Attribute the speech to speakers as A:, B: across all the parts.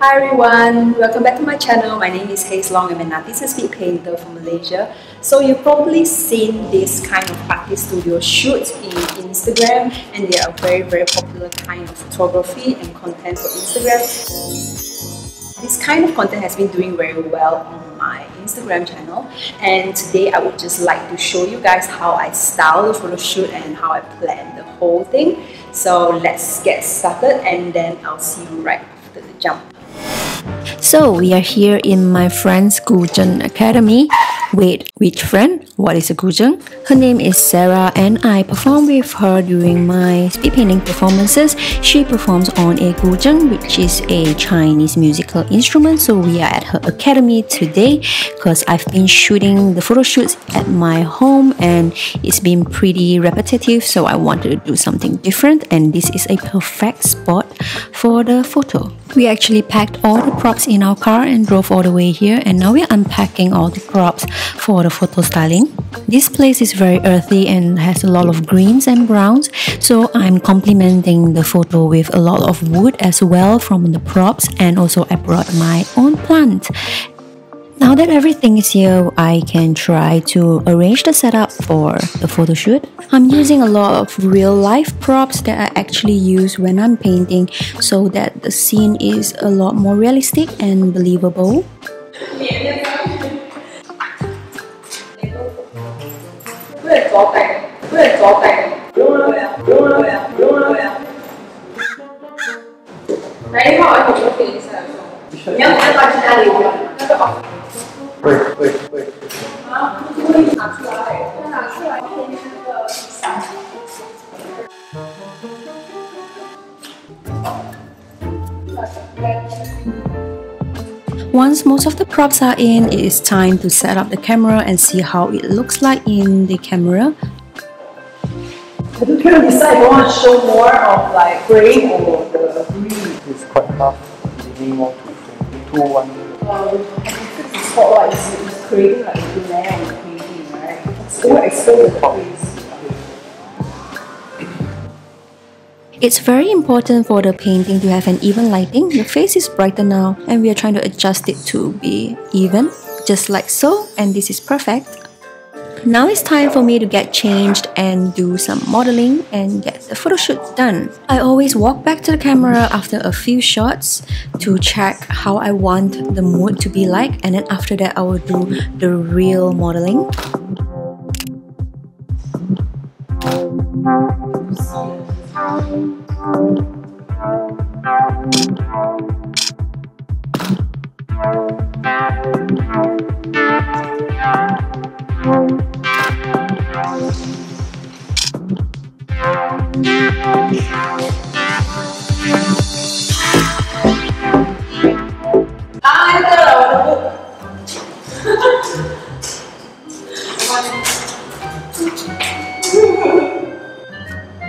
A: Hi everyone, welcome back to my channel. My name is Haze Long. I'm an artist speed painter from Malaysia. So you've probably seen this kind of artist studio shoots in Instagram and they are very very popular kind of photography and content for Instagram. This kind of content has been doing very well on my Instagram channel and today I would just like to show you guys how I style the photo shoot and how I plan the whole thing. So let's get started and then I'll see you right after the jump.
B: So we are here in my friend's Guzheng Academy. Wait, which friend? What is a Guzheng? Her name is Sara and I perform with her during my speed painting performances. She performs on a Guzheng which is a Chinese musical instrument. So we are at her academy today because I've been shooting the photo shoots at my home and it's been pretty repetitive so I wanted to do something different and this is a perfect spot for the photo. We actually packed all the props in our car and drove all the way here and now we're unpacking all the props for the photo styling. This place is very earthy and has a lot of greens and browns so I'm complementing the photo with a lot of wood as well from the props and also I brought my own plant now that everything is here, I can try to arrange the setup for the photo shoot. I'm using a lot of real life props that I actually use when I'm painting so that the scene is a lot more realistic and believable. Once most of the props are in, it is time to set up the camera and see how it looks like in the camera.
C: I do kind of decide if I want to show more of like grey or the green.
D: It's quite tough, leaning more to two, one.
C: Oh, Is creating like a on right? It's the face.
B: It's very important for the painting to have an even lighting. The face is brighter now and we are trying to adjust it to be even, just like so, and this is perfect. Now it's time for me to get changed and do some modeling and get the photo shoot done. I always walk back to the camera after a few shots to check how I want the mood to be like and then after that I will do the real modeling.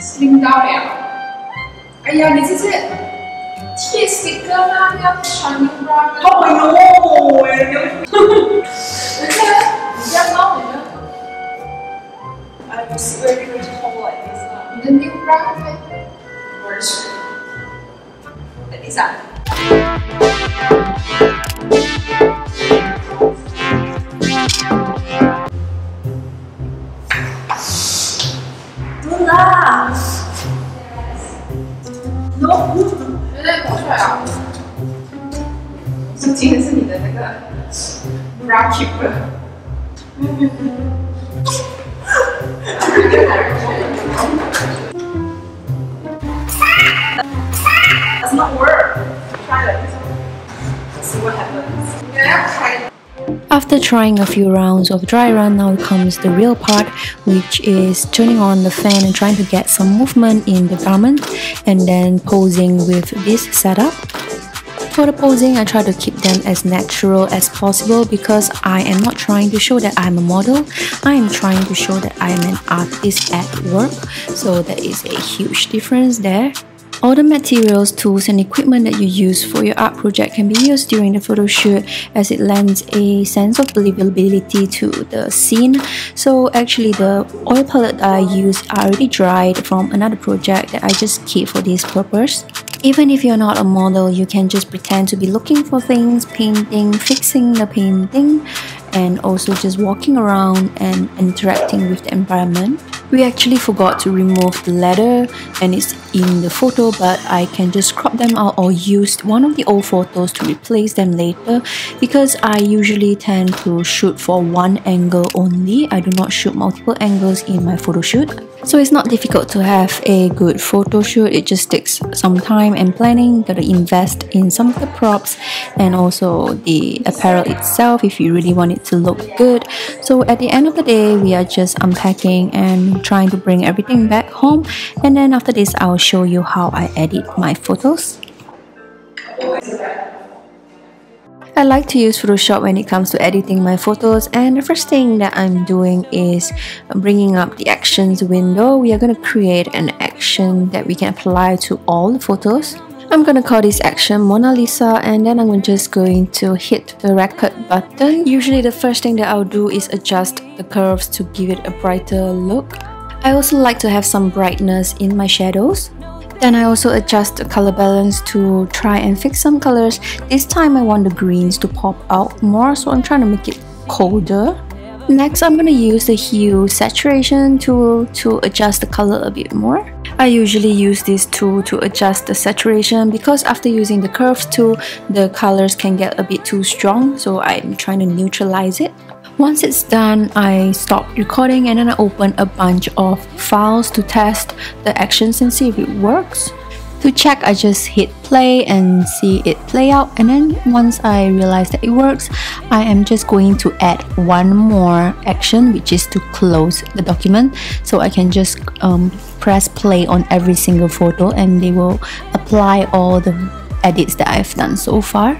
E: Slim 到了。哎呀，你这是贴 sticker 吗？要穿 new bra 吗？
C: 哦呦，哎呦！
E: 人家你家猫你的
C: I was very very tall like this. Uh,
E: 你的 new bra 对
C: Where's like this? Ah. That's not work. Try it. See what happens.
E: Yeah,
B: after trying a few rounds of dry run, now comes the real part, which is turning on the fan and trying to get some movement in the garment and then posing with this setup. For the posing, I try to keep them as natural as possible because I am not trying to show that I'm a model. I am trying to show that I am an artist at work. So there is a huge difference there. All the materials, tools, and equipment that you use for your art project can be used during the photo shoot as it lends a sense of believability to the scene. So actually the oil palette that I use are already dried from another project that I just keep for this purpose. Even if you're not a model, you can just pretend to be looking for things, painting, fixing the painting, and also just walking around and interacting with the environment. We actually forgot to remove the leather and it's in the photo but I can just crop them out or use one of the old photos to replace them later because I usually tend to shoot for one angle only. I do not shoot multiple angles in my photo shoot. So it's not difficult to have a good photo shoot. It just takes some time and planning. you Gotta invest in some of the props and also the apparel itself if you really want it to look good. So at the end of the day, we are just unpacking and trying to bring everything back home. And then after this, I'll show you how I edit my photos. I like to use Photoshop when it comes to editing my photos and the first thing that I'm doing is bringing up the actions window. We are going to create an action that we can apply to all the photos. I'm gonna call this action Mona Lisa and then I'm just going to hit the record button. Usually the first thing that I'll do is adjust the curves to give it a brighter look. I also like to have some brightness in my shadows. Then I also adjust the color balance to try and fix some colors. This time I want the greens to pop out more so I'm trying to make it colder. Next I'm gonna use the hue saturation tool to adjust the color a bit more. I usually use this tool to adjust the saturation because after using the curves tool, the colors can get a bit too strong so I'm trying to neutralize it. Once it's done, I stop recording and then I open a bunch of files to test the actions and see if it works. To check, I just hit play and see it play out and then once I realize that it works, I am just going to add one more action which is to close the document. So I can just um, press play on every single photo and they will apply all the edits that I've done so far.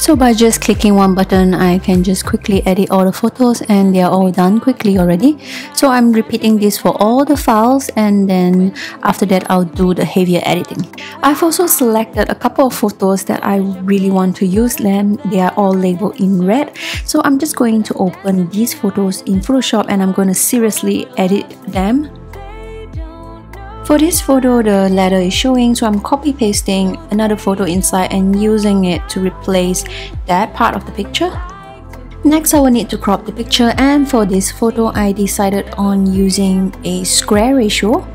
B: So by just clicking one button, I can just quickly edit all the photos and they are all done quickly already. So I'm repeating this for all the files and then after that I'll do the heavier editing. I've also selected a couple of photos that I really want to use them. They are all labeled in red. So I'm just going to open these photos in Photoshop and I'm going to seriously edit them for this photo, the letter is showing, so I'm copy pasting another photo inside and using it to replace that part of the picture. Next, I will need to crop the picture and for this photo, I decided on using a square ratio.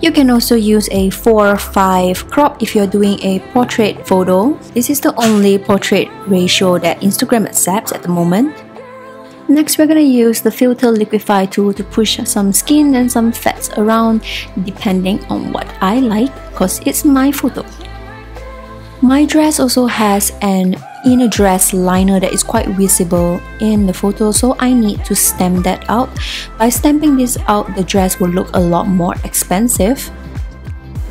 B: You can also use a 4-5 crop if you're doing a portrait photo. This is the only portrait ratio that Instagram accepts at the moment. Next, we're gonna use the filter liquify tool to push some skin and some fats around depending on what I like because it's my photo. My dress also has an inner dress liner that is quite visible in the photo so I need to stamp that out. By stamping this out, the dress will look a lot more expensive.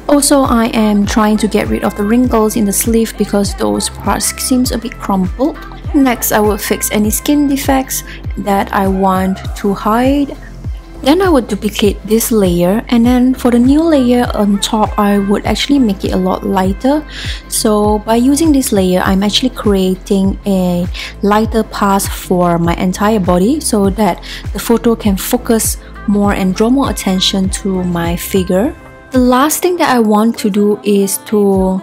B: Also, I am trying to get rid of the wrinkles in the sleeve because those parts seems a bit crumpled. Next, I will fix any skin defects that I want to hide. Then I would duplicate this layer and then for the new layer on top, I would actually make it a lot lighter. So by using this layer, I'm actually creating a lighter path for my entire body so that the photo can focus more and draw more attention to my figure. The last thing that I want to do is to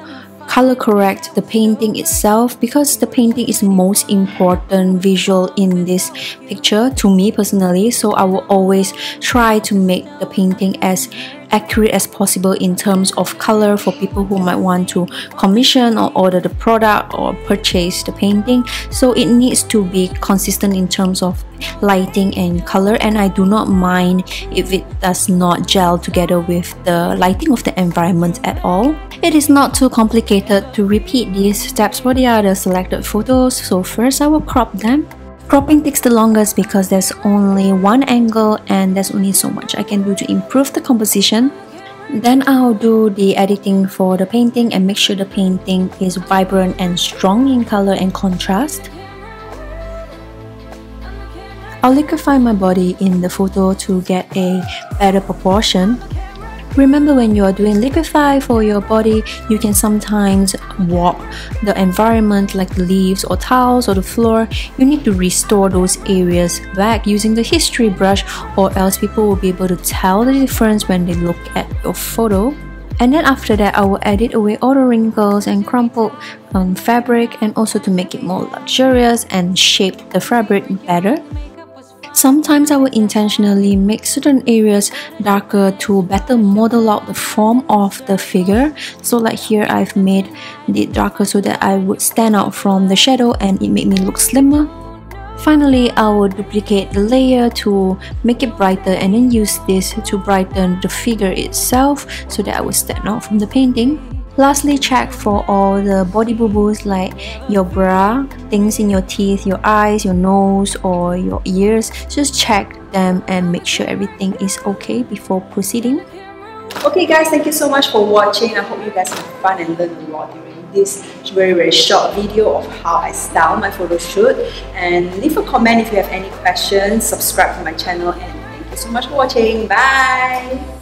B: color correct the painting itself because the painting is most important visual in this picture to me personally. So I will always try to make the painting as accurate as possible in terms of color for people who might want to commission or order the product or purchase the painting. So it needs to be consistent in terms of lighting and color and I do not mind if it does not gel together with the lighting of the environment at all. It is not too complicated to repeat these steps for the other selected photos. So first I will crop them Cropping takes the longest because there's only one angle and there's only so much I can do to improve the composition. Then I'll do the editing for the painting and make sure the painting is vibrant and strong in color and contrast. I'll liquefy my body in the photo to get a better proportion. Remember when you are doing liquify for your body, you can sometimes walk the environment like the leaves or tiles or the floor. You need to restore those areas back using the history brush or else people will be able to tell the difference when they look at your photo. And then after that, I will edit away all the wrinkles and crumpled um, fabric and also to make it more luxurious and shape the fabric better. Sometimes I will intentionally make certain areas darker to better model out the form of the figure. So like here I've made it darker so that I would stand out from the shadow and it made me look slimmer. Finally, I will duplicate the layer to make it brighter and then use this to brighten the figure itself so that I will stand out from the painting. Lastly, check for all the body boo-boos like your bra, things in your teeth, your eyes, your nose, or your ears. Just check them and make sure everything is okay before proceeding.
A: Okay guys, thank you so much for watching. I hope you guys have fun and learned a lot during this very very short video of how I style my photo shoot. And leave a comment if you have any questions, subscribe to my channel and thank you so much for watching. Bye!